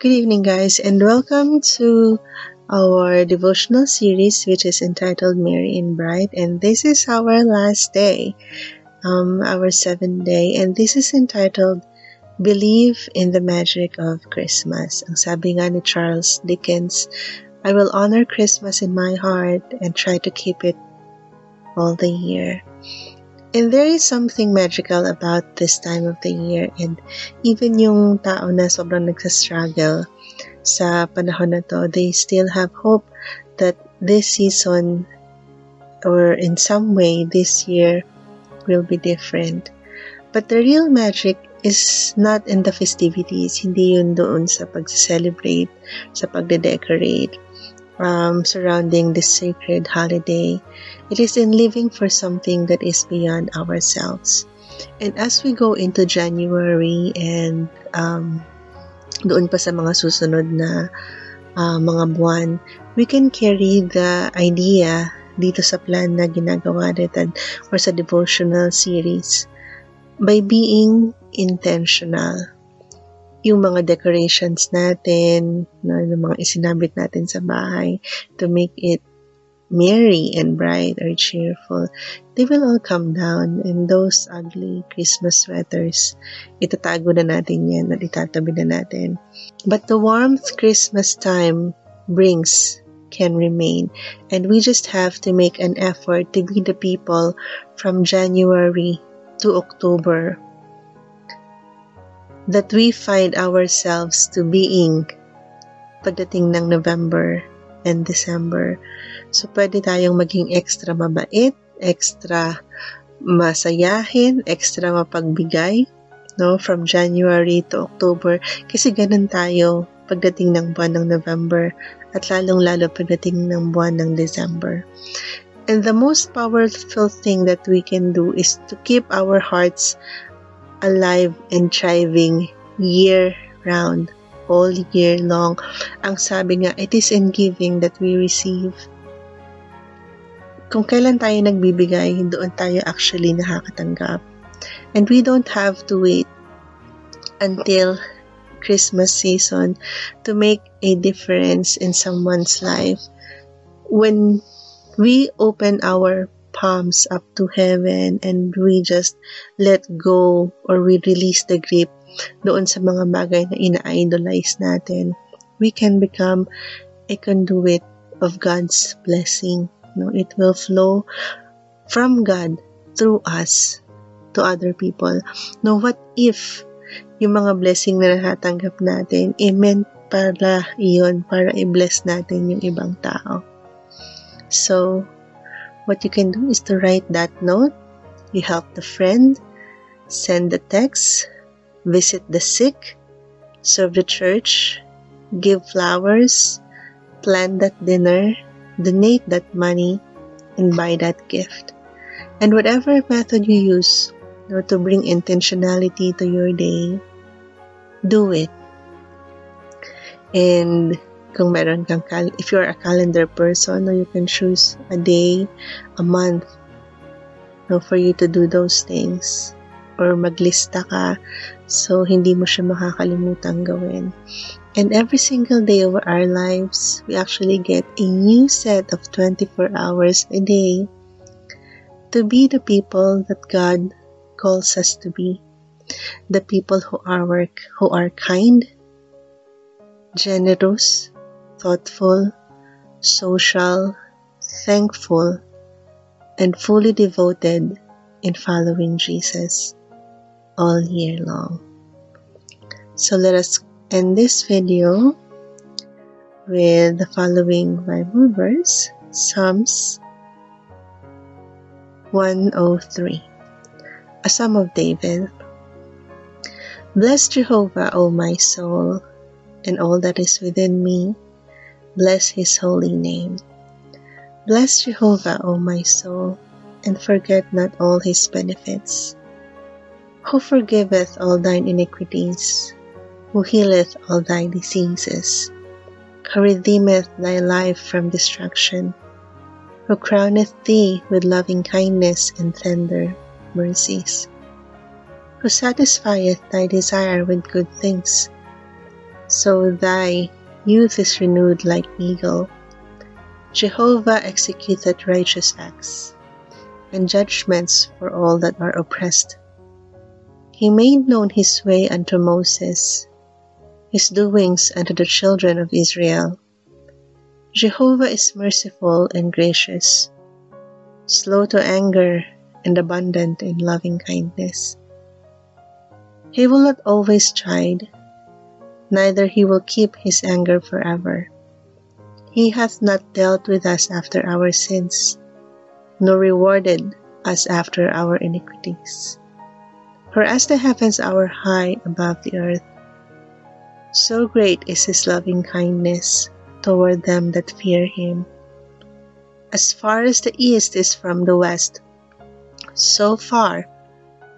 Good evening, guys, and welcome to our devotional series, which is entitled Merry and Bright. And this is our last day, um, our seventh day, and this is entitled Believe in the Magic of Christmas. Ang sabi nga ni Charles Dickens, I will honor Christmas in my heart and try to keep it all the year. And there is something magical about this time of the year and even yung tao na sobrang nagsastruggle sa panahon na to, they still have hope that this season or in some way this year will be different. But the real magic is not in the festivities, hindi yun doon sa pag-celebrate, sa pagde-decorate, um, surrounding this sacred holiday. It is in living for something that is beyond ourselves. And as we go into January and um, doon pa sa mga susunod na uh, mga buwan, we can carry the idea dito sa plan na ginagawa natin or sa devotional series by being intentional yung mga decorations natin, na, yung mga isinabit natin sa bahay to make it merry and bright or cheerful, they will all come down. And those ugly Christmas sweaters, itatago na natin yan at itatabi na natin. But the warmth Christmas time brings can remain. And we just have to make an effort to be the people from January to October that we find ourselves to being pagdating ng November and December. So, pwede tayong maging extra mabait, extra masayahin, extra mapagbigay, no? From January to October. Kasi ganun tayo pagdating ng buwan ng November at lalong-lalo pagdating ng buwan ng December. And the most powerful thing that we can do is to keep our hearts alive and thriving year round, all year long. Ang sabi nga, it is in giving that we receive. Kung kailan tayo nagbibigay, doon tayo actually nakakatanggap. And we don't have to wait until Christmas season to make a difference in someone's life. When we open our palms up to heaven and we just let go or we release the grip doon sa mga bagay na ina-idolize natin, we can become a conduit of God's blessing. No, it will flow from God through us to other people. No, what if yung mga blessing na natatanggap natin, eh meant para iyon, para i-bless natin yung ibang tao. So, What you can do is to write that note, you help the friend, send the text, visit the sick, serve the church, give flowers, plan that dinner, donate that money, and buy that gift. And whatever method you use or to bring intentionality to your day, do it. And kung meron kang cal- if you're a calendar person no, you can choose a day a month no, for you to do those things or maglista ka so hindi mo siya makakalimutan gawin. And every single day of our lives we actually get a new set of 24 hours a day to be the people that God calls us to be. The people who are work who are kind generous thoughtful, social, thankful, and fully devoted in following Jesus all year long. So let us end this video with the following Bible verse Psalms 103, a Psalm of David. Bless Jehovah, O my soul, and all that is within me Bless his holy name. Bless Jehovah, O my soul, and forget not all his benefits. Who forgiveth all thine iniquities, who healeth all thy diseases, who redeemeth thy life from destruction, who crowneth thee with loving kindness and tender mercies, who satisfieth thy desire with good things, so thy youth is renewed like eagle. Jehovah executed righteous acts and judgments for all that are oppressed. He made known his way unto Moses, his doings unto the children of Israel. Jehovah is merciful and gracious, slow to anger, and abundant in loving kindness. He will not always chide, neither he will keep his anger forever. He hath not dealt with us after our sins, nor rewarded us after our iniquities. For as the heavens are high above the earth, so great is his loving kindness toward them that fear him. As far as the east is from the west, so far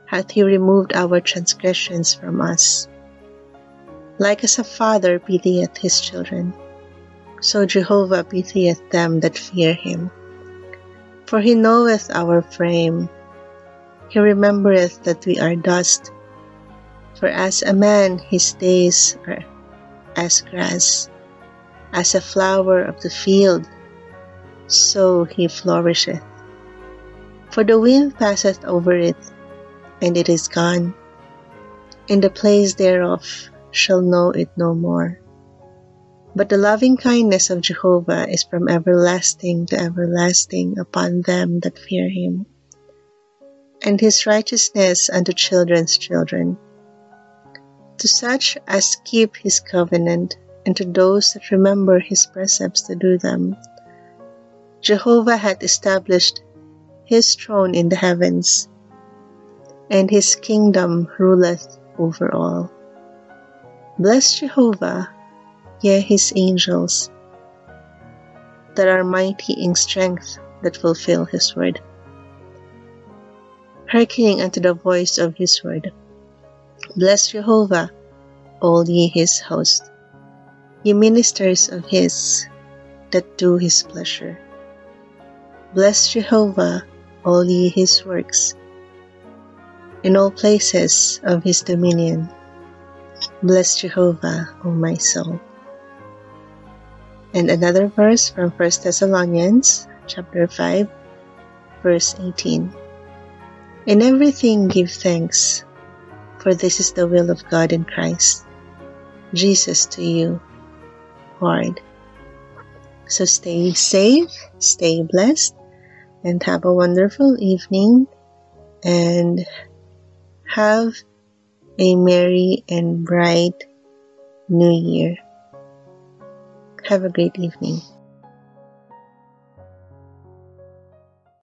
hath he removed our transgressions from us. Like as a father pitieth his children, so Jehovah pitieth them that fear him. For he knoweth our frame, he remembereth that we are dust. For as a man his days are as grass, as a flower of the field, so he flourisheth. For the wind passeth over it, and it is gone, and the place thereof shall know it no more. But the loving kindness of Jehovah is from everlasting to everlasting upon them that fear him and his righteousness unto children's children, to such as keep his covenant, and to those that remember his precepts to do them. Jehovah hath established his throne in the heavens, and his kingdom ruleth over all. Bless Jehovah, ye his angels, that are mighty in strength, that fulfill his word hearkening unto the voice of his word. Bless Jehovah, all ye his host, ye ministers of his that do his pleasure. Bless Jehovah, all ye his works, in all places of his dominion. Bless Jehovah, O my soul. And another verse from 1 Thessalonians chapter 5 verse 18. In everything give thanks, for this is the will of God in Christ Jesus to you, Lord. So stay safe, stay blessed, and have a wonderful evening, and have a merry and bright new year. Have a great evening.